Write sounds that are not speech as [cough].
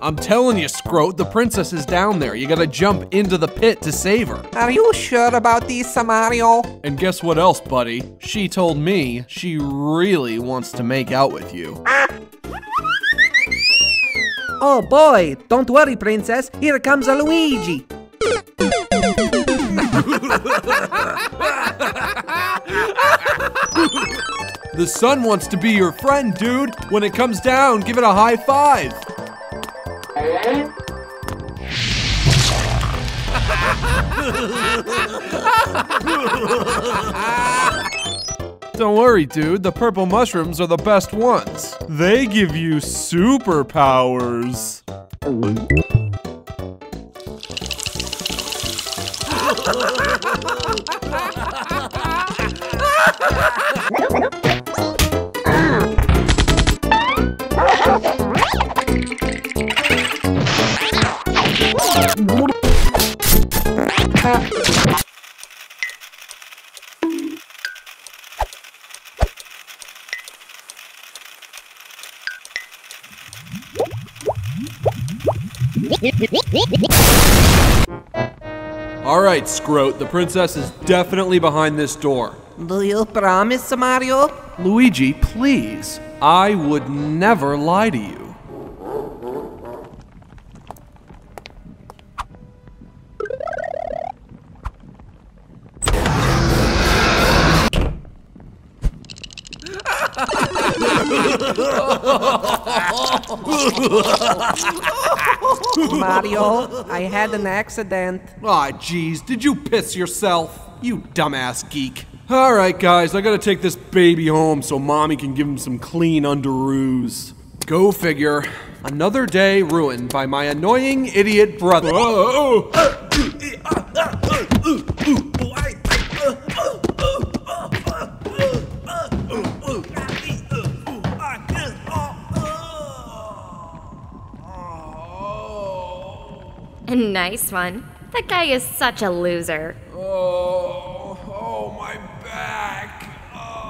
I'm telling you, Scroat, the princess is down there. You gotta jump into the pit to save her. Are you sure about this, Mario? And guess what else, buddy? She told me she really wants to make out with you. Oh boy, don't worry, princess. Here comes a Luigi. The sun wants to be your friend, dude. When it comes down, give it a high five. [laughs] Don't worry, dude. The purple mushrooms are the best ones. They give you superpowers. [laughs] All right, Scroat. The princess is definitely behind this door. Do you promise, Mario? Luigi, please. I would never lie to you. Mario, I had an accident. Aw, jeez, did you piss yourself? You dumbass geek. Alright, guys, I gotta take this baby home so mommy can give him some clean underoos. Go figure. Another day ruined by my annoying idiot brother. A nice one. That guy is such a loser. Oh, oh, my back. Oh.